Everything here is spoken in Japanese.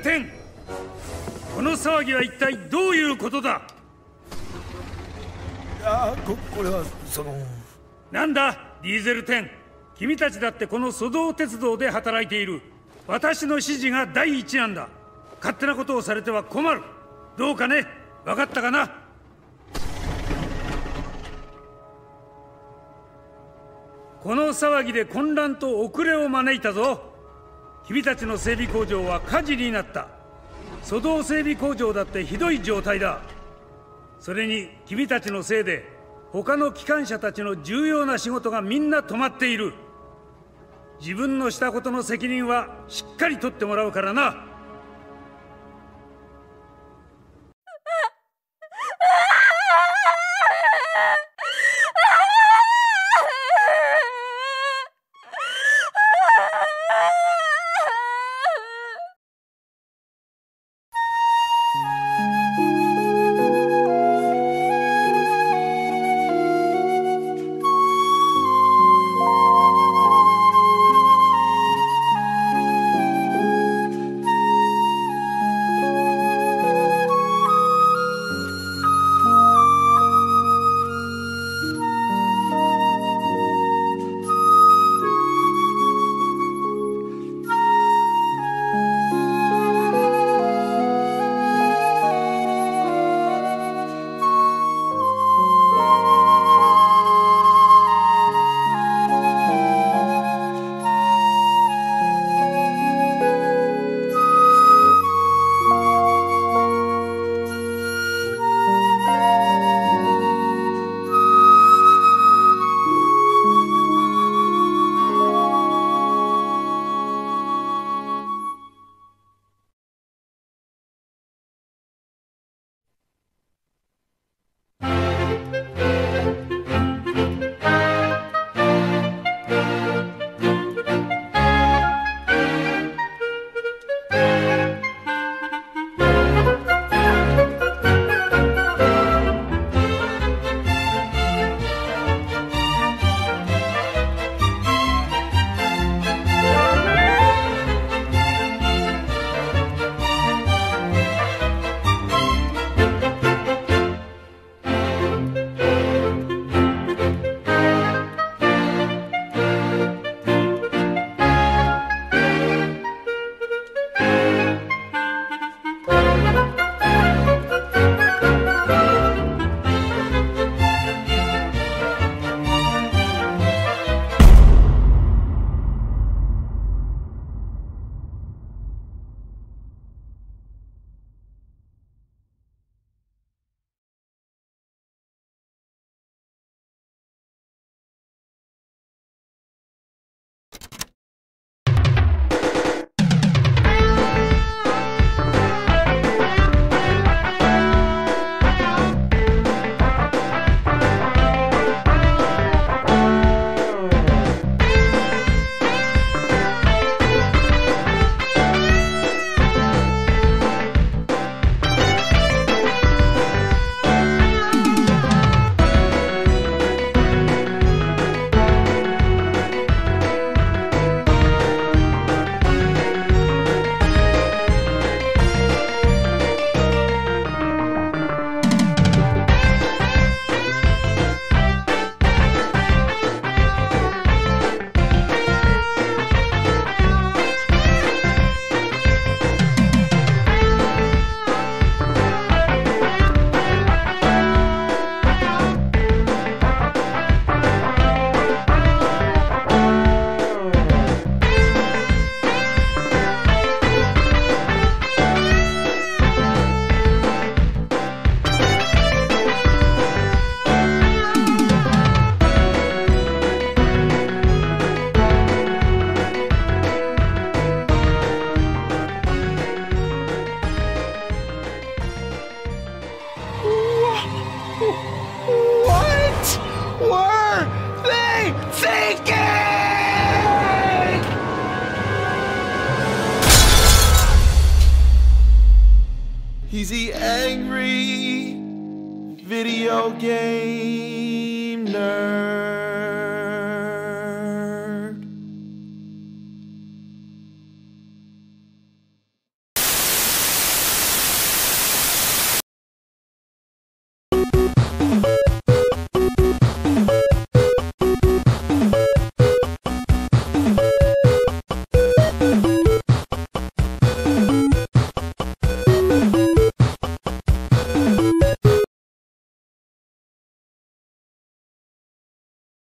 ィーゼル10この騒ぎは一体どういうことだ？あここれはその。なんだ？ディーゼル10君たちだってこの蘇道鉄道で働いている。私の指示が第一なんだ。勝手なことをされては困る。どうかね？分かったかな？この騒ぎで混乱と遅れを招いたぞ君たちの整備工場は火事になった。粗道整備工場だってひどい状態だ。それに君たちのせいで他の機関車たちの重要な仕事がみんな止まっている。自分のしたことの責任はしっかり取ってもらうからな。He's the angry video game nerd.